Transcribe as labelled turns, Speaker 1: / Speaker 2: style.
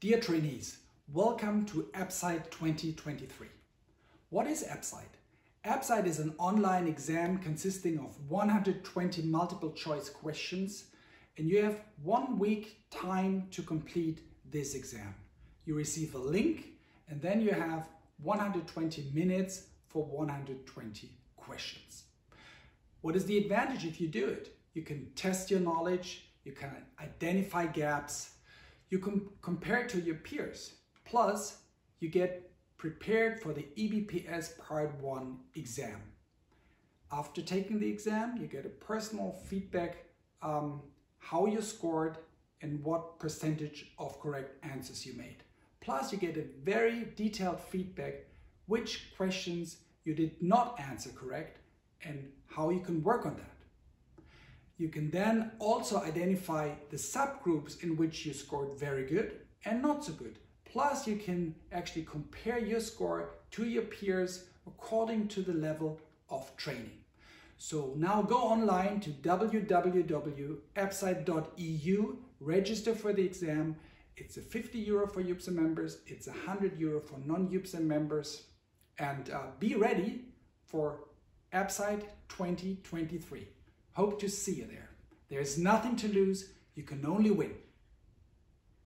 Speaker 1: Dear trainees, welcome to EPSITE 2023. What is EPSITE? EPSITE is an online exam consisting of 120 multiple choice questions and you have one week time to complete this exam. You receive a link and then you have 120 minutes for 120 questions. What is the advantage if you do it? You can test your knowledge, you can identify gaps, you can compare it to your peers. Plus, you get prepared for the EBPS Part 1 exam. After taking the exam, you get a personal feedback um, how you scored and what percentage of correct answers you made. Plus, you get a very detailed feedback which questions you did not answer correct and how you can work on that. You can then also identify the subgroups in which you scored very good and not so good. Plus, you can actually compare your score to your peers according to the level of training. So now go online to www.epsite.eu, register for the exam. It's a 50 euro for EUPSA members, it's 100 euro for non-EUPSA members, and uh, be ready for EPSITE 2023. Hope to see you there. There's nothing to lose, you can only win.